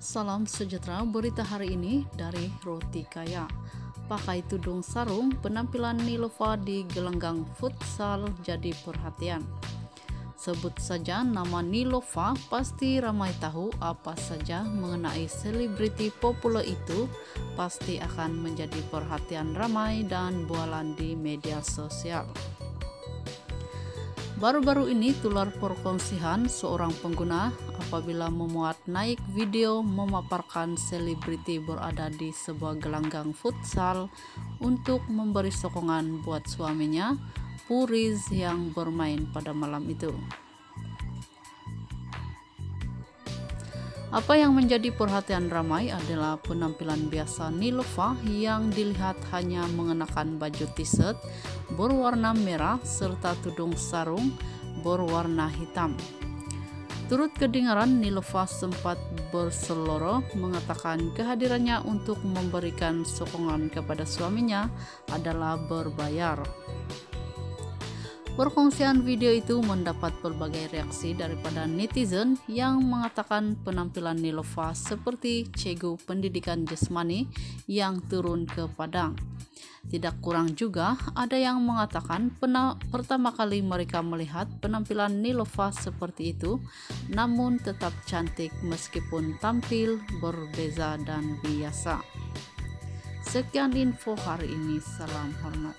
salam sejahtera berita hari ini dari Roti Kaya. Pakai tudung sarung, penampilan Nilova di gelanggang futsal jadi perhatian. Sebut saja nama Nilova, pasti ramai tahu apa saja mengenai selebriti populer itu pasti akan menjadi perhatian ramai dan bualan di media sosial. Baru-baru ini tular perkongsian seorang pengguna apabila memuat naik video memaparkan selebriti berada di sebuah gelanggang futsal untuk memberi sokongan buat suaminya, Puriz yang bermain pada malam itu. Apa yang menjadi perhatian ramai adalah penampilan biasa Nilova yang dilihat hanya mengenakan baju t-shirt berwarna merah serta tudung sarung berwarna hitam. Turut kedengaran Nilova sempat berseloroh mengatakan kehadirannya untuk memberikan sokongan kepada suaminya adalah berbayar. Perkongsian video itu mendapat berbagai reaksi daripada netizen yang mengatakan penampilan Nilova seperti cegu pendidikan jasmani yang turun ke Padang. Tidak kurang juga ada yang mengatakan pertama kali mereka melihat penampilan Nilova seperti itu, namun tetap cantik meskipun tampil berbeza dan biasa. Sekian info hari ini, salam hormat.